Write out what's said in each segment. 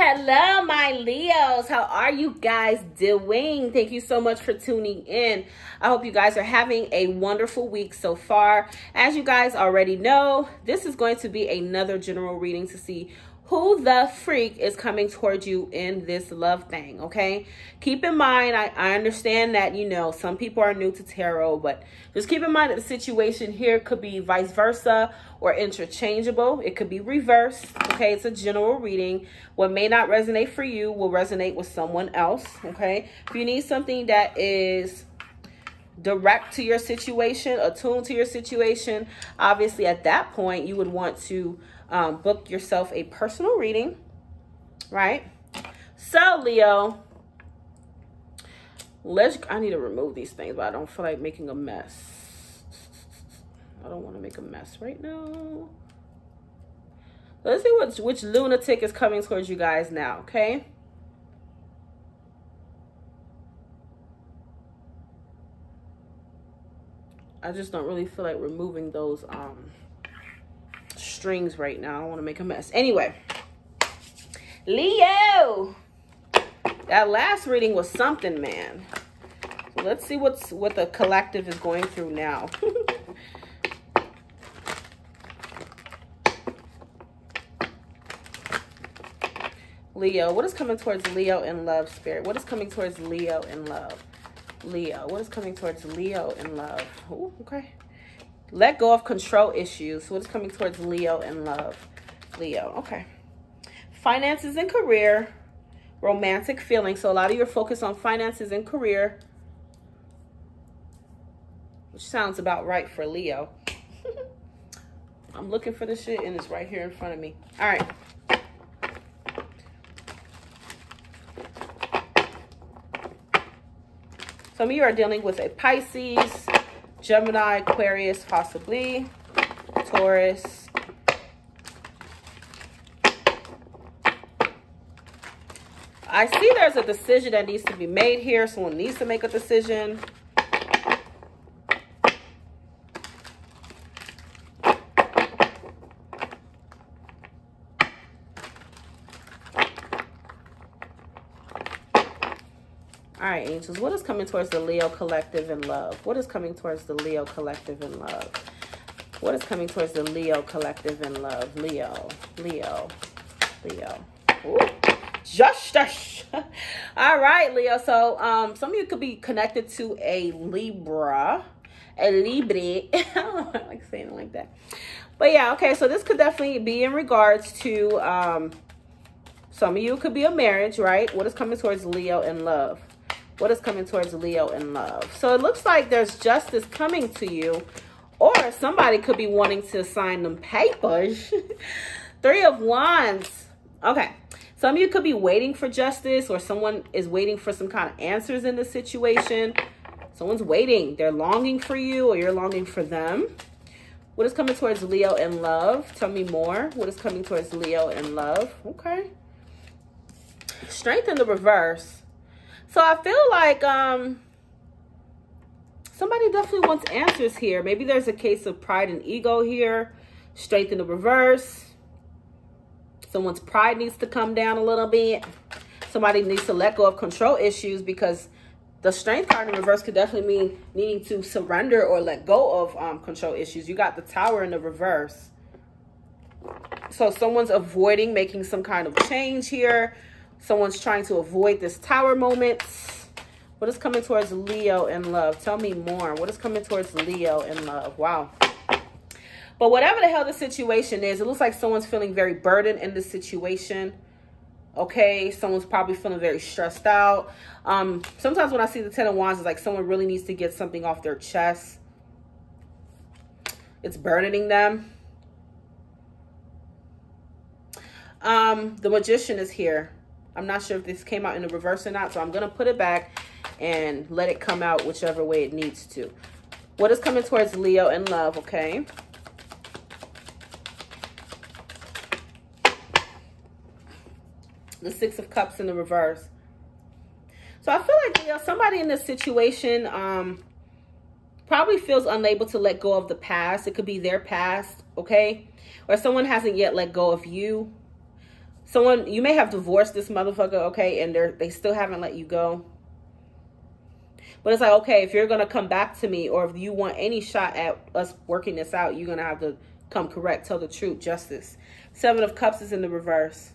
Hello, my Leos. How are you guys doing? Thank you so much for tuning in. I hope you guys are having a wonderful week so far. As you guys already know, this is going to be another general reading to see who the freak is coming towards you in this love thing, okay? Keep in mind, I, I understand that, you know, some people are new to tarot, but just keep in mind that the situation here could be vice versa or interchangeable. It could be reversed, okay? It's a general reading. What may not resonate for you will resonate with someone else, okay? If you need something that is direct to your situation, attuned to your situation, obviously at that point, you would want to um, book yourself a personal reading, right? So, Leo, let's, I need to remove these things, but I don't feel like making a mess. I don't want to make a mess right now. Let's see which, which lunatic is coming towards you guys now, okay? I just don't really feel like removing those um strings right now. I don't want to make a mess. Anyway, Leo. That last reading was something, man. So let's see what's what the collective is going through now. Leo, what is coming towards Leo in love, spirit? What is coming towards Leo in love? Leo, what is coming towards Leo in love? Ooh, okay. Let go of control issues. What's coming towards Leo in love? Leo, okay. Finances and career, romantic feelings. So a lot of your focus on finances and career, which sounds about right for Leo. I'm looking for the shit and it's right here in front of me. All right. Some of you are dealing with a Pisces, Gemini, Aquarius, possibly, Taurus. I see there's a decision that needs to be made here. Someone needs to make a decision. What is coming towards the Leo collective in love? What is coming towards the Leo collective in love? What is coming towards the Leo collective in love? Leo, Leo, Leo. Ooh, justice. All right, Leo. So um, some of you could be connected to a Libra, a Libre. I don't like saying it like that. But yeah, okay. So this could definitely be in regards to um, some of you could be a marriage, right? What is coming towards Leo in love? What is coming towards Leo in love? So it looks like there's justice coming to you. Or somebody could be wanting to sign them papers. Three of Wands. Okay. Some of you could be waiting for justice or someone is waiting for some kind of answers in the situation. Someone's waiting. They're longing for you or you're longing for them. What is coming towards Leo in love? Tell me more. What is coming towards Leo in love? Okay. Strength in the reverse. So I feel like um, somebody definitely wants answers here. Maybe there's a case of pride and ego here. Strength in the reverse. Someone's pride needs to come down a little bit. Somebody needs to let go of control issues because the strength card in reverse could definitely mean needing to surrender or let go of um, control issues. You got the tower in the reverse. So someone's avoiding making some kind of change here. Someone's trying to avoid this tower moment. What is coming towards Leo in love? Tell me more. What is coming towards Leo in love? Wow. But whatever the hell the situation is, it looks like someone's feeling very burdened in this situation. Okay, someone's probably feeling very stressed out. Um, sometimes when I see the Ten of Wands, it's like someone really needs to get something off their chest. It's burdening them. Um, the Magician is here. I'm not sure if this came out in the reverse or not, so I'm going to put it back and let it come out whichever way it needs to. What is coming towards Leo in love, okay? The Six of Cups in the reverse. So I feel like Leo, somebody in this situation um, probably feels unable to let go of the past. It could be their past, okay? Or someone hasn't yet let go of you Someone, you may have divorced this motherfucker, okay, and they're, they still haven't let you go. But it's like, okay, if you're going to come back to me or if you want any shot at us working this out, you're going to have to come correct, tell the truth, justice. Seven of Cups is in the reverse.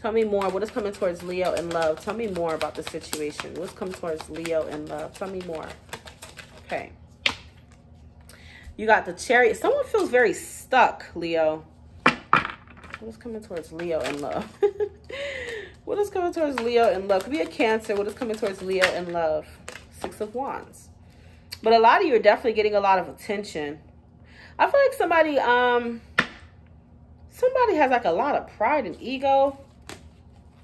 Tell me more. What is coming towards Leo in love? Tell me more about the situation. What's coming towards Leo in love? Tell me more. Okay. You got the chariot. Someone feels very stuck, Leo. What is coming towards Leo in love? what is coming towards Leo in love? Could be a Cancer. What is coming towards Leo in love? Six of Wands. But a lot of you are definitely getting a lot of attention. I feel like somebody, um, somebody has like a lot of pride and ego.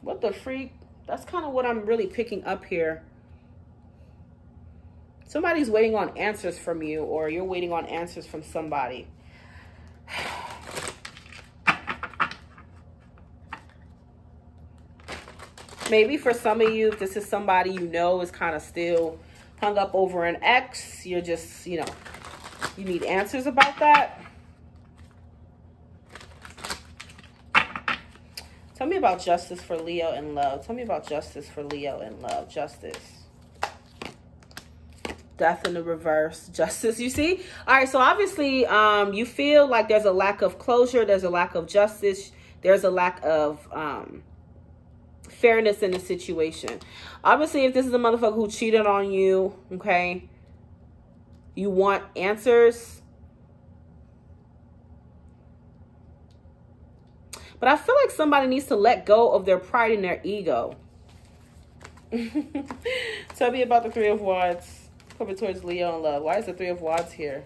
What the freak? That's kind of what I'm really picking up here. Somebody's waiting on answers from you or you're waiting on answers from somebody. Maybe for some of you, if this is somebody you know is kind of still hung up over an ex, you're just, you know, you need answers about that. Tell me about justice for Leo and love. Tell me about justice for Leo and love. Justice. Death in the reverse. Justice, you see? All right, so obviously um, you feel like there's a lack of closure. There's a lack of justice. There's a lack of um, fairness in the situation. Obviously, if this is a motherfucker who cheated on you, okay, you want answers. But I feel like somebody needs to let go of their pride and their ego. Tell me about the Three of Wands coming towards Leo and love. Why is the Three of Wands here?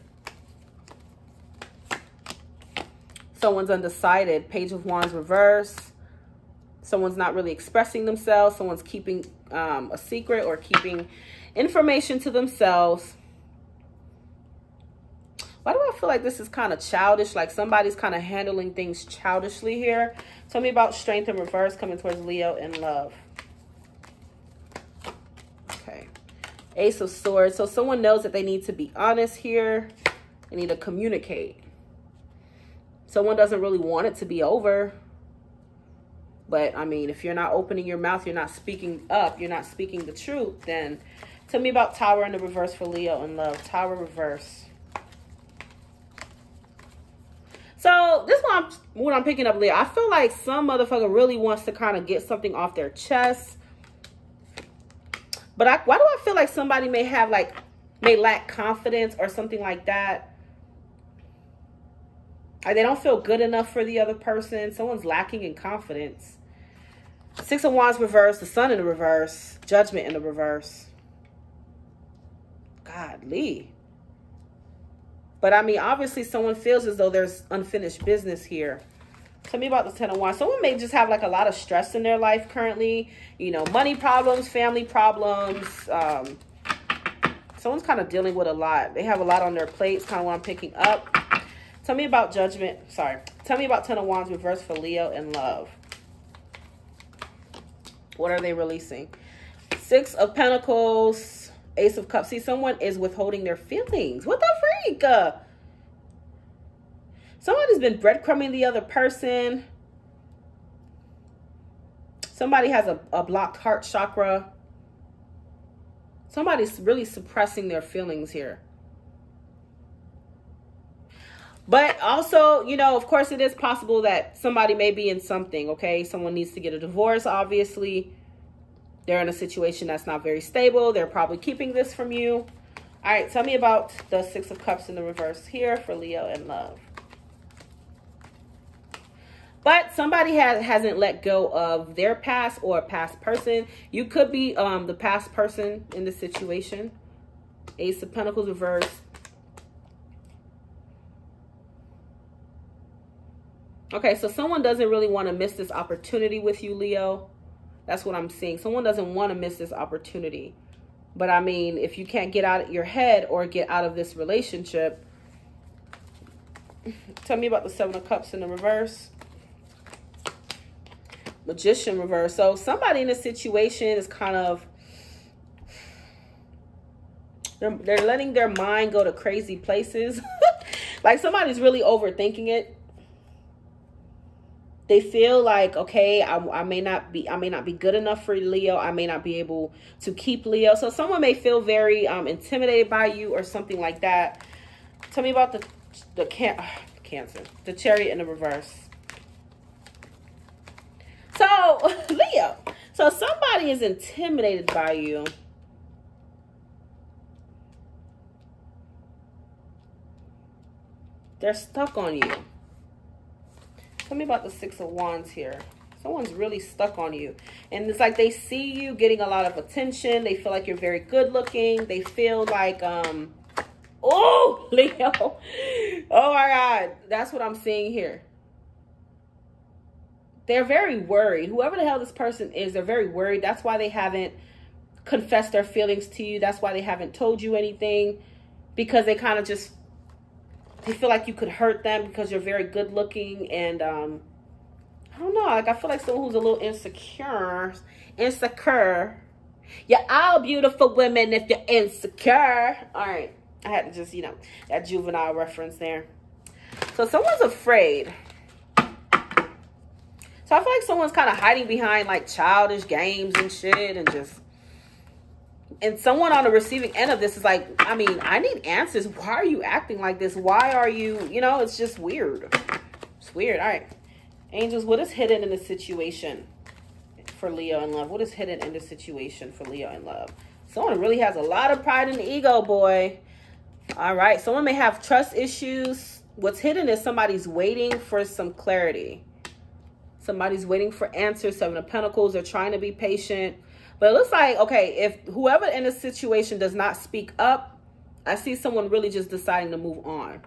Someone's undecided. Page of Wands reverse someone's not really expressing themselves, someone's keeping um, a secret or keeping information to themselves. Why do I feel like this is kind of childish? Like somebody's kind of handling things childishly here. Tell me about strength in reverse coming towards Leo in love. Okay. Ace of Swords. So someone knows that they need to be honest here. They need to communicate. Someone doesn't really want it to be over. But I mean, if you're not opening your mouth, you're not speaking up, you're not speaking the truth, then tell me about Tower in the reverse for Leo and love. Tower reverse. So this one, what I'm picking up, Leo. I feel like some motherfucker really wants to kind of get something off their chest. But I, why do I feel like somebody may have like, may lack confidence or something like that? they don't feel good enough for the other person. Someone's lacking in confidence. Six of Wands reverse, the Sun in the reverse, Judgment in the reverse. Godly. But I mean, obviously someone feels as though there's unfinished business here. Tell me about the Ten of Wands. Someone may just have like a lot of stress in their life currently. You know, money problems, family problems. Um, someone's kind of dealing with a lot. They have a lot on their plates, kind of what I'm picking up. Tell me about Judgment. Sorry. Tell me about Ten of Wands reverse for Leo and love. What are they releasing? Six of Pentacles, Ace of Cups. See, someone is withholding their feelings. What the freak? Uh, somebody's been breadcrumbing the other person. Somebody has a, a blocked heart chakra. Somebody's really suppressing their feelings here. But also, you know, of course, it is possible that somebody may be in something, okay? Someone needs to get a divorce, obviously. They're in a situation that's not very stable. They're probably keeping this from you. All right, tell me about the Six of Cups in the reverse here for Leo and love. But somebody has, hasn't let go of their past or a past person. You could be um, the past person in the situation. Ace of Pentacles reverse. Okay, so someone doesn't really want to miss this opportunity with you, Leo. That's what I'm seeing. Someone doesn't want to miss this opportunity. But I mean, if you can't get out of your head or get out of this relationship, tell me about the Seven of Cups in the reverse. Magician reverse. So somebody in this situation is kind of, they're, they're letting their mind go to crazy places. like somebody's really overthinking it they feel like okay I, I may not be i may not be good enough for leo. I may not be able to keep leo. So someone may feel very um, intimidated by you or something like that. Tell me about the the can cancer the chariot in the reverse. So leo so somebody is intimidated by you. They're stuck on you Tell me about the Six of Wands here. Someone's really stuck on you. And it's like they see you getting a lot of attention. They feel like you're very good looking. They feel like, um, oh, Leo. Oh my God. That's what I'm seeing here. They're very worried. Whoever the hell this person is, they're very worried. That's why they haven't confessed their feelings to you. That's why they haven't told you anything. Because they kind of just they feel like you could hurt them because you're very good looking and um I don't know, like I feel like someone who's a little insecure, insecure. You're all beautiful women if you're insecure. All right, I had to just, you know, that juvenile reference there. So someone's afraid. So I feel like someone's kind of hiding behind like childish games and shit and just and someone on the receiving end of this is like, I mean, I need answers. Why are you acting like this? Why are you, you know, it's just weird. It's weird. All right. Angels, what is hidden in the situation for Leo in love? What is hidden in the situation for Leo in love? Someone really has a lot of pride the ego, boy. All right. Someone may have trust issues. What's hidden is somebody's waiting for some clarity. Somebody's waiting for answers. Seven of Pentacles. They're trying to be patient but it looks like, okay, if whoever in this situation does not speak up, I see someone really just deciding to move on.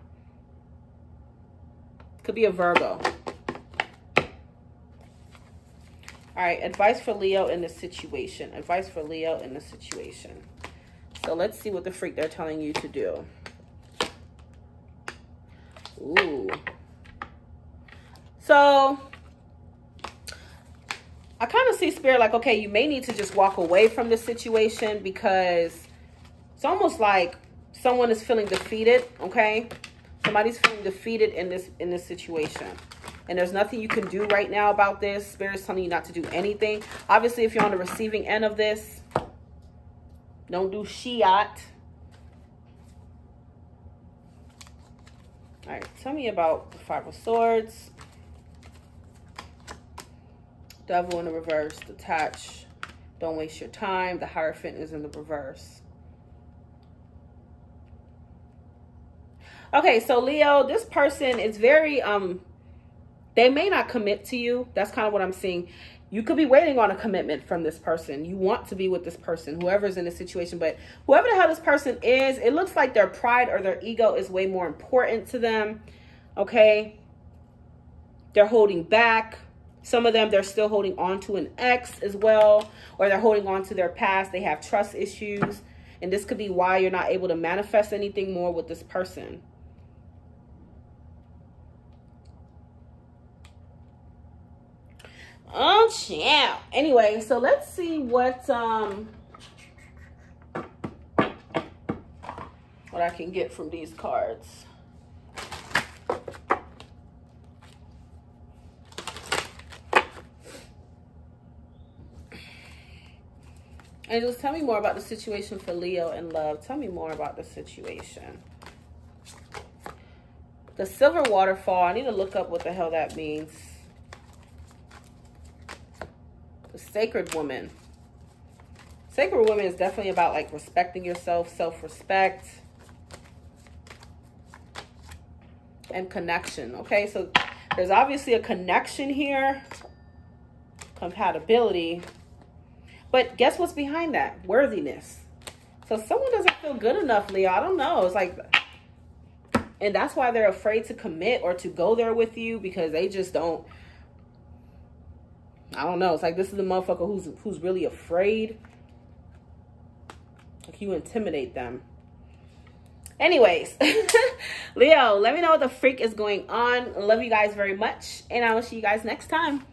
Could be a Virgo. All right, advice for Leo in this situation. Advice for Leo in this situation. So let's see what the freak they're telling you to do. Ooh. So I kind of see spirit like, okay, you may need to just walk away from the situation because it's almost like someone is feeling defeated, okay? Somebody's feeling defeated in this in this situation. And there's nothing you can do right now about this. Spirit's telling you not to do anything. Obviously, if you're on the receiving end of this, don't do shiat. All right, tell me about the Five of Swords. Devil in the reverse, detach, don't waste your time. The Hierophant is in the reverse. Okay, so Leo, this person is very, um, they may not commit to you. That's kind of what I'm seeing. You could be waiting on a commitment from this person. You want to be with this person, whoever's in the situation. But whoever the hell this person is, it looks like their pride or their ego is way more important to them. Okay? They're holding back some of them, they're still holding on to an ex as well, or they're holding on to their past. They have trust issues. And this could be why you're not able to manifest anything more with this person. Oh, yeah. Anyway, so let's see what um what I can get from these cards. Angels, tell me more about the situation for Leo and love. Tell me more about the situation. The silver waterfall. I need to look up what the hell that means. The sacred woman. Sacred woman is definitely about like respecting yourself, self-respect, and connection. Okay, so there's obviously a connection here. Compatibility. But guess what's behind that? Worthiness. So someone doesn't feel good enough, Leo. I don't know. It's like, and that's why they're afraid to commit or to go there with you because they just don't. I don't know. It's like this is the motherfucker who's who's really afraid. Like you intimidate them. Anyways, Leo, let me know what the freak is going on. Love you guys very much. And I will see you guys next time.